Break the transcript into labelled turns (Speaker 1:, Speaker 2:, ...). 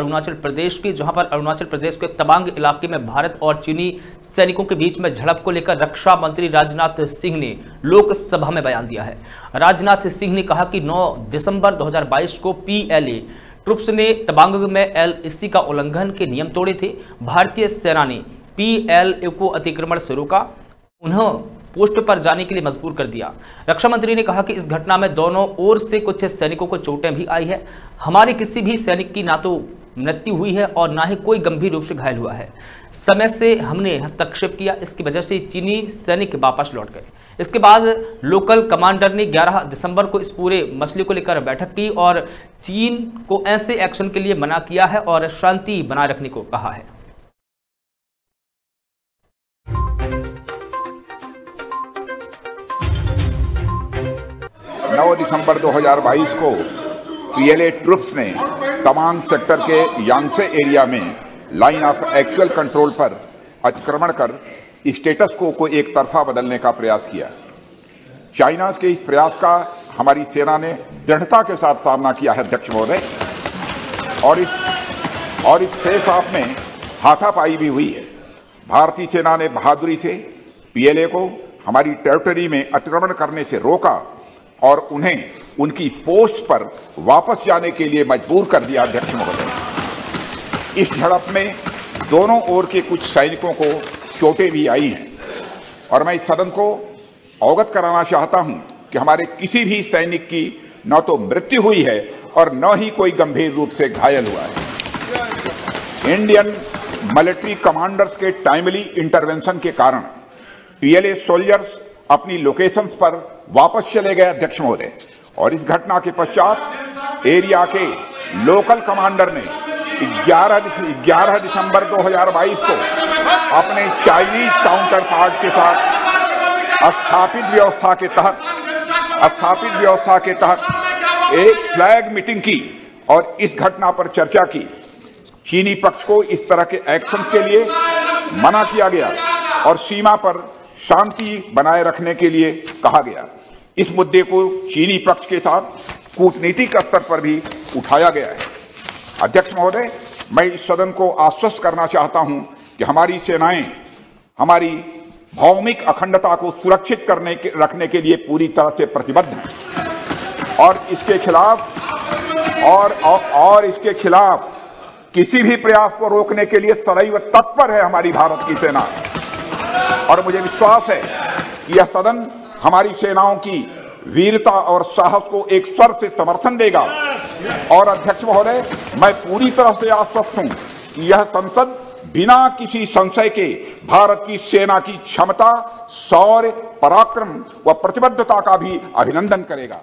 Speaker 1: अरुणाचल प्रदेश की, जहाँ पर अरुणाचल प्रदेश के तवांग इलाके में भारत और चीनी सैनिकों के बीच में झड़प को लेकर रक्षा मंत्री राजनाथ सिंह ने लोकसभा में बयान दिया है। राजनाथ सिंह ने कहा कि 9 दिसंबर 2022 को पीएलए ट्रुप्स ने तवांग में एलएसी का उल्लंघन के नियम तोड़े थे। भारतीय सेना ने पीएलए को अतिक्रमण से रोका, उन्हें पोस्ट पर जाने के लिए मजबूर कर दिया। रक्षा मंत्री ने कहा कि इस घटना में दोनों ओर से कुछ सैनिकों को चोटें भी आई है। हमारे किसी भी सैनिक की ना तो मृत्यु हुई है और ना ही कोई गंभीर रूप से घायल हुआ है। समय से हमने हस्तक्षेप किया, इसकी वजह से चीनी सैनिक वापस लौट गए। इसके बाद लोकल कमांडर ने 11 दिसंबर को इस पूरे मसले को लेकर बैठक की और चीन को ऐसे एक्शन के लिए मना किया है और शांति बनाए रखने को कहा है।
Speaker 2: नौ दिसंबर 2022 को पीएलए ट्रुप्स ने तमाम सेक्टर के यांगसे एरिया में लाइन ऑफ़ एक्चुअल कंट्रोल पर अतिक्रमण कर स्टेटस को को एक तरफा बदलने का प्रयास किया। चाइना के इस प्रयास का हमारी सेना ने दृढ़ता के साथ सामना किया है, अध्यक्ष महोदय। और इस और इस फेस ऑफ़ में हाथापाई भी हुई है। भारतीय सेना ने बहादुरी से पीएलए को हमारी टेरिटरी में अतिक्रमण करने से रोका और उन्हें उनकी पोस्ट पर वापस जाने के लिए मजबूर कर दिया अध्यक्ष महोदय। इस झड़प में दोनों ओर के कुछ सैनिकों को चोटें भी आई हैं। और मैं इस सदन को अवगत कराना चाहता हूँ कि हमारे किसी भी सैनिक की न तो मृत्यु हुई है और न ही कोई गंभीर रूप से घायल हुआ है। इंडियन मिलिट्री कमांडर्स के टाइमली इंटरवेंशन के कारण पीएलए सोल्जर्स अपनी लोकेशंस पर वापस चले गए अध्यक्ष महोदय। और इस घटना के पश्चात एरिया के लोकल कमांडर ने 11 11 दिसंबर 2022 को अपने चाइनीज़ काउंटर पार्ट के साथ स्थापित व्यवस्था के तहत स्थापित व्यवस्था के तहत एक फ्लैग मीटिंग की और इस घटना पर चर्चा की। चीनी पक्ष को इस तरह के एक्शन के लिए मना किया गया और सीमा पर शांति बनाए रखने के लिए कहा गया। इस मुद्दे को चीनी पक्ष के साथ कूटनीतिक स्तर पर भी उठाया गया है। अध्यक्ष महोदय मैं इस सदन को आश्वस्त करना चाहता हूँ कि हमारी सेनाएँ हमारी भौमिक अखंडता को सुरक्षित करने के रखने के लिए पूरी तरह से प्रतिबद्ध हैं। और इसके खिलाफ और, और इसके खिलाफ किसी भी प्रयास को रोकने के लिए सदैव तत्पर है हमारी भारत की सेना। और मुझे विश्वास है कि यह सदन हमारी सेनाओं की वीरता और साहस को एक स्वर से समर्थन देगा। और अध्यक्ष महोदय, मैं पूरी तरह से आश्वस्त हूँ कि यह संसद बिना किसी संशय के भारत की सेना की क्षमता, शौर्य, पराक्रम व प्रतिबद्धता का भी अभिनंदन करेगा।